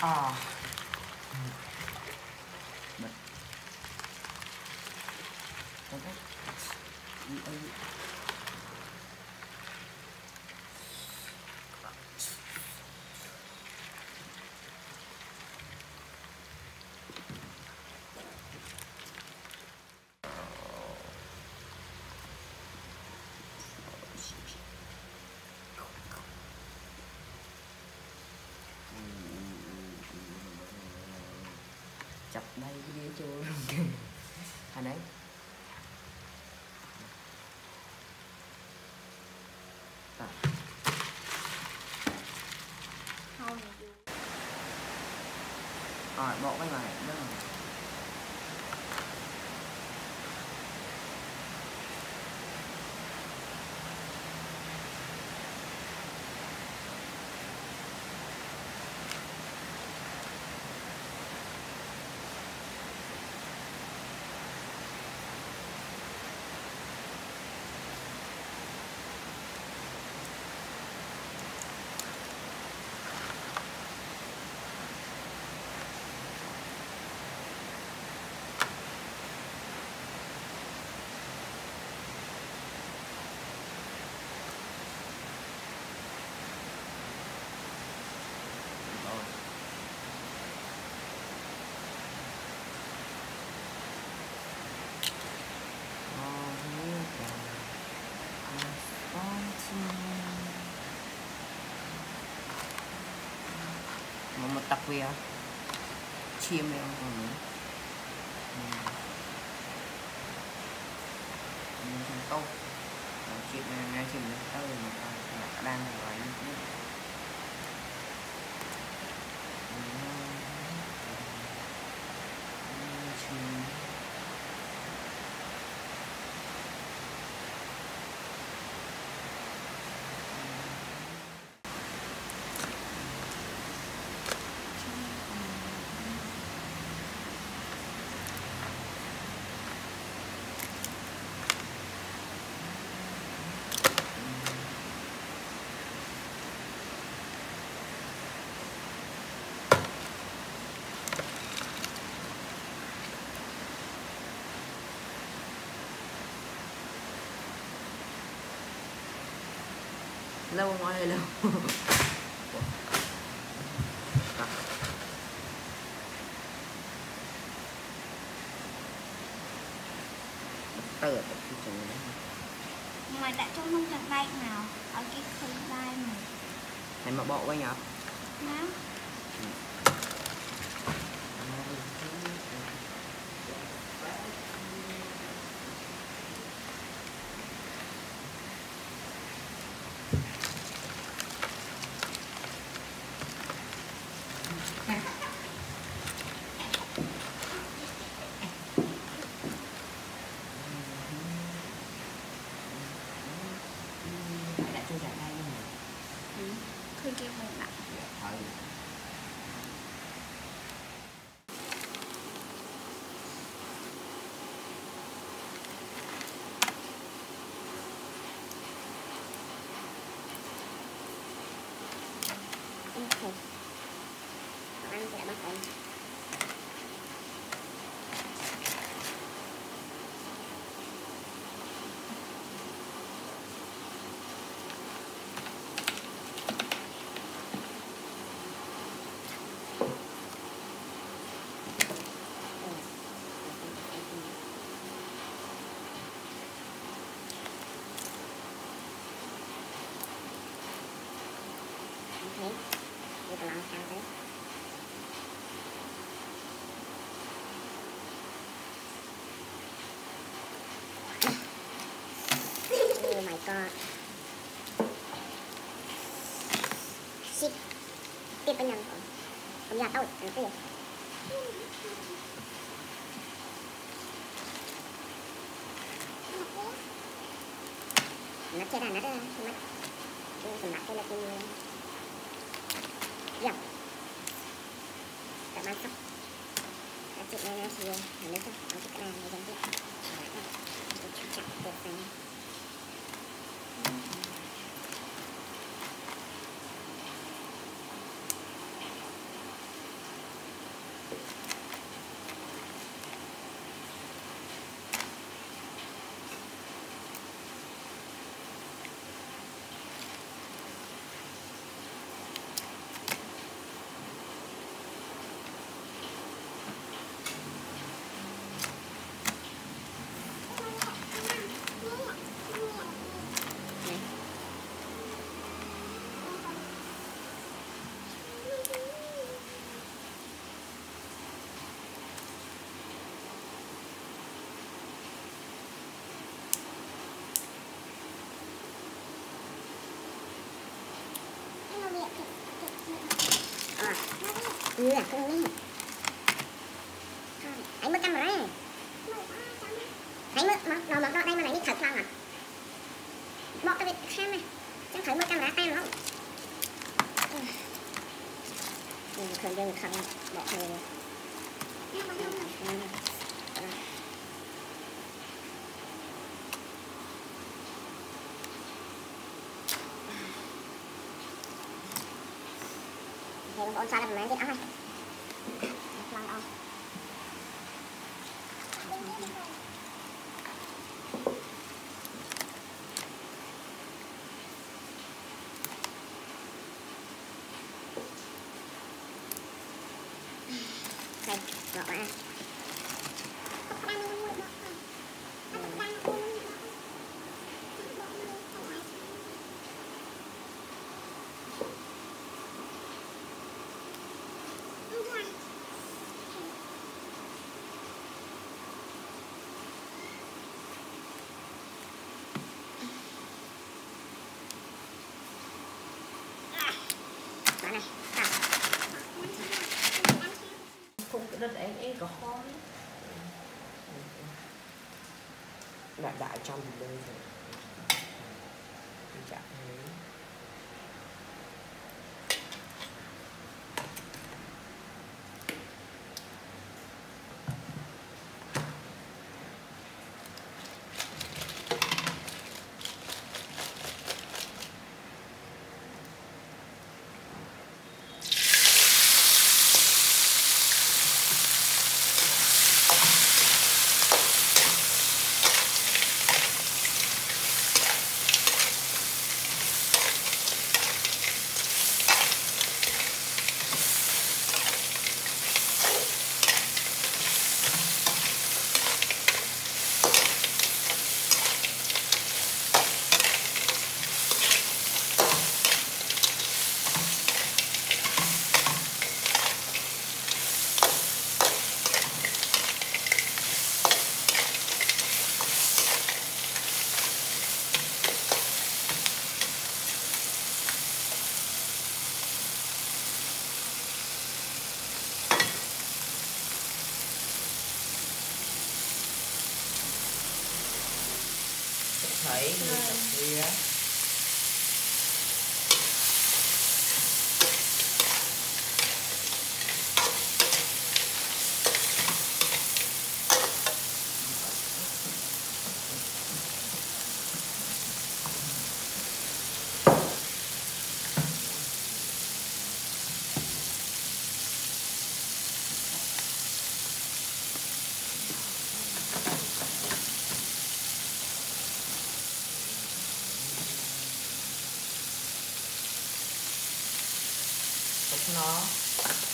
啊，嗯，来，đây ghế chưa này chú rồi. Bộ cái này rồi về chiêm em còn nữa mình thành câu chuyện này ngay chừng đến tới mà ta đang gọi lâu nói là lâu. Tờ cái chỗ này Mà đã trong không chặt tay nào Ở cái khơi tay mà. Này mà bộ quay nhở? Nó đã chưa giải đây nhưng mà Khơi kia một lại thôi Em thịt Ăn sẽ bắt ổn god. Shit. Tiếp bên nhầm của. Không nhà đâu ăn cái gì? Nó chết à, nó ra, không mất. Tôi cầm bạc cho nó kim. Dạ. Cảm ơn sóc. Các chị nghe nghe chị, nếu sóc, nó thích làm, bây giờ. Nè, cái này Hãy mất camera Anh mất, nó, nó mất đây mà này đi thật lòng à. Bỏ cái việc xem này. Chẳng thấy mất camera tay nó Ừ, khởi dương khẩn bỏ khởi Thì nó ôn xa làm mấy anh. áo này Lăng áo Đây, gọt ra Đó này, à. không cái anh ấy có khói đã đã trong đây rồi tình trạng thấy như tập kia 그렇구나.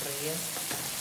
Привет.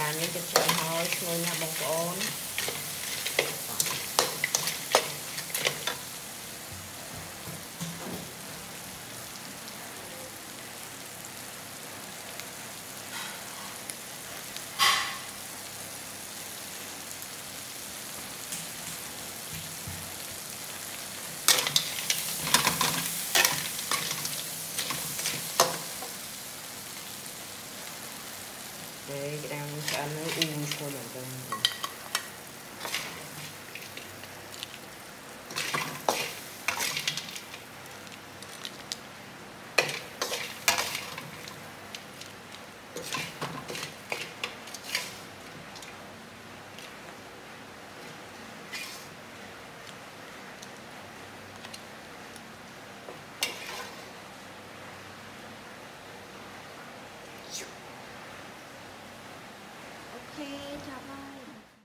ដាននេះទឹកច្រើនហើយឈ្ងុយណាស់បងប្អូន